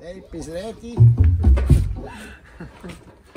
Tape is ready.